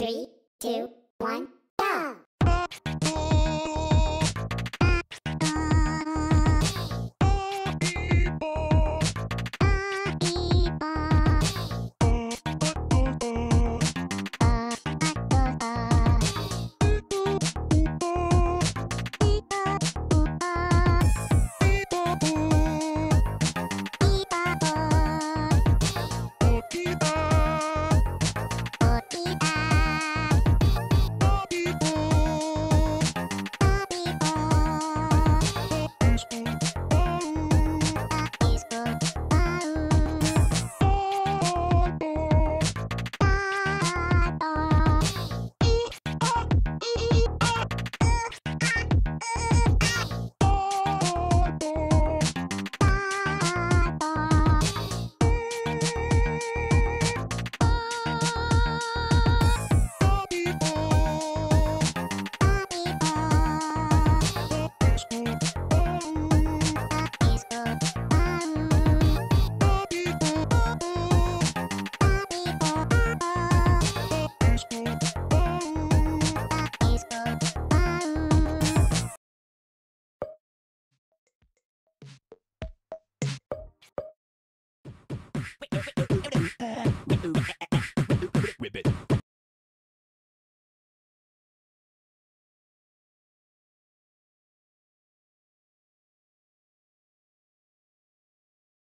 Three, two, one, Ribbit.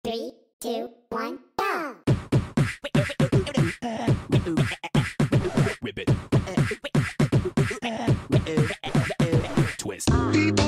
Three, two, one, go! Ribbit. Twist. Ribbit.